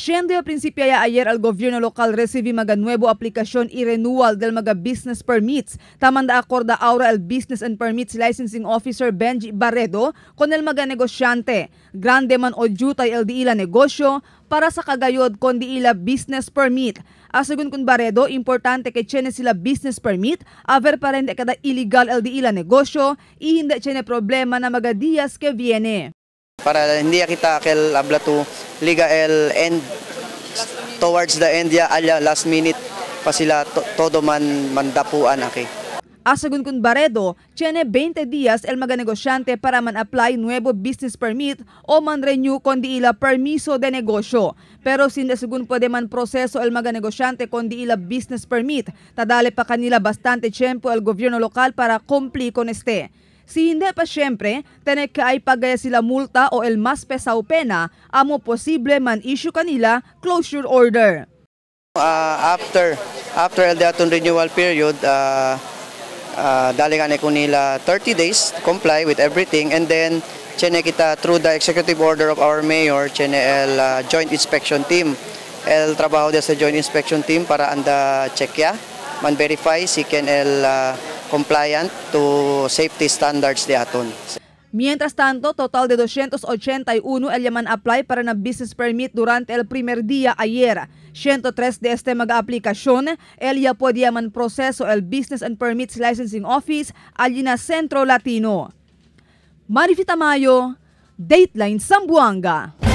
Siendo a principio ya ayer al gobierno local recibe mga nuevo aplikasyon y renewal del mga business permits. Taman da acorda ahora el Business and Permits Licensing Officer Benji Barredo con el mga negosyante. Grande man o jutay el di ila negosyo para sa kagayod kon di ila business permit. Asagun kun Barredo, importante kay chene sila business permit, aver pa rin kada illegal el di ila negosyo, i hindi chene problema na mga días que viene. Para hindi kita kel abla to liga el end towards the end ya alya last minute pa sila to, todo man mandapuan aki. Asagun kun Baredo, tiene 20 días el mga negosyante para man apply nuevo business permit o man renew kundi ila permiso de negosyo. Pero sinda segun pwede man proseso el mga negosyante kundi ila business permit, tadale pa kanila bastante tiempo el gobierno lokal para cumplir con este. Si hindi pa syempre, tenek ay pagaya sila multa o el mas pesaw pena, amo posible man issue kanila closure order. Uh, after after el daton renewal period uh, uh, dalingan ko nila 30 days to comply with everything and then chene kita through the executive order of our mayor chene el uh, joint inspection team el trabajo de sa joint inspection team para anda check ya man verify si ken el uh, compliant to safety standards de aton. Mientras tanto, total de 281 el apply para na business permit durante el primer día ayer. 103 de este mag-aplikasyon, el ya yaman proseso el Business and Permits Licensing Office allí na Centro Latino. Marifita Mayo, Dateline Sambuanga.